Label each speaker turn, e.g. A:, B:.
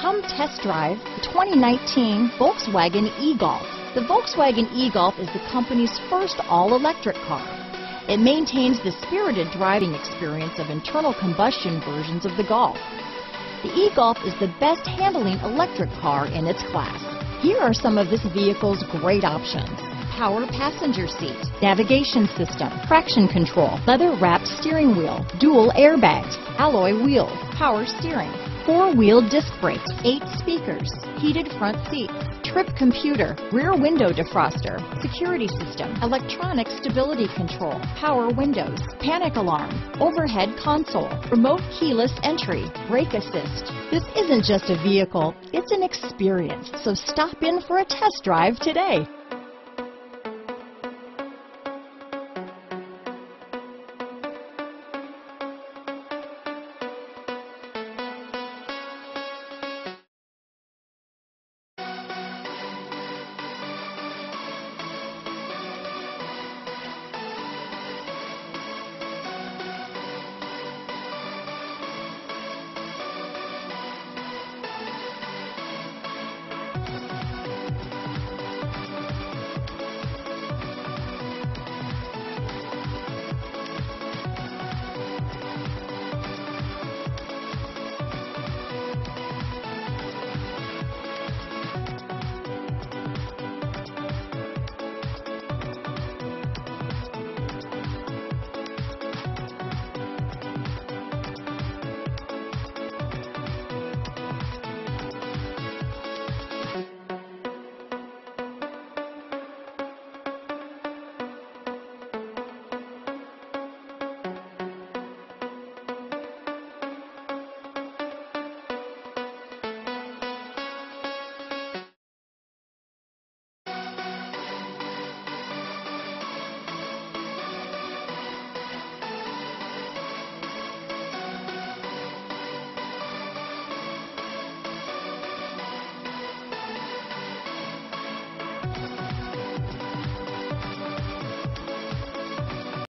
A: Come test drive the 2019 Volkswagen e-Golf. The Volkswagen e-Golf is the company's first all-electric car. It maintains the spirited driving experience of internal combustion versions of the Golf. The e-Golf is the best handling electric car in its class. Here are some of this vehicle's great options. Power passenger seat, navigation system, traction control, leather wrapped steering wheel, dual airbags, alloy wheels, power steering, four-wheel disc brakes, eight speakers, heated front seats, trip computer, rear window defroster, security system, electronic stability control, power windows, panic alarm, overhead console, remote keyless entry, brake assist. This isn't just a vehicle, it's an experience. So stop in for a test drive today.